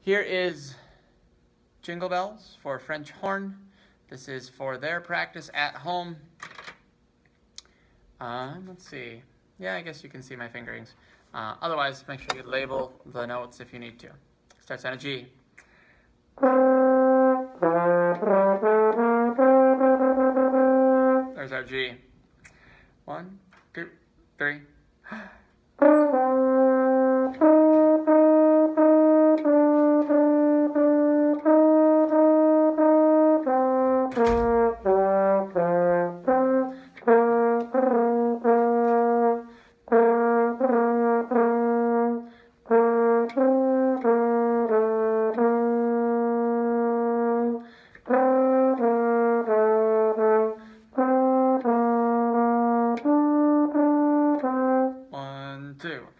Here is Jingle Bells for French horn. This is for their practice at home. Um, let's see. Yeah, I guess you can see my fingerings. Uh, otherwise, make sure you label the notes if you need to. Starts on a G. There's our G. One, two, three. One,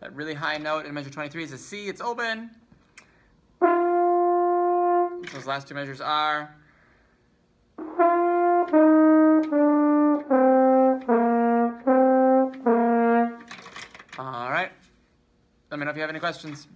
That really high note in measure 23 is a C. It's open. Those last two measures are. All right. Let me know if you have any questions.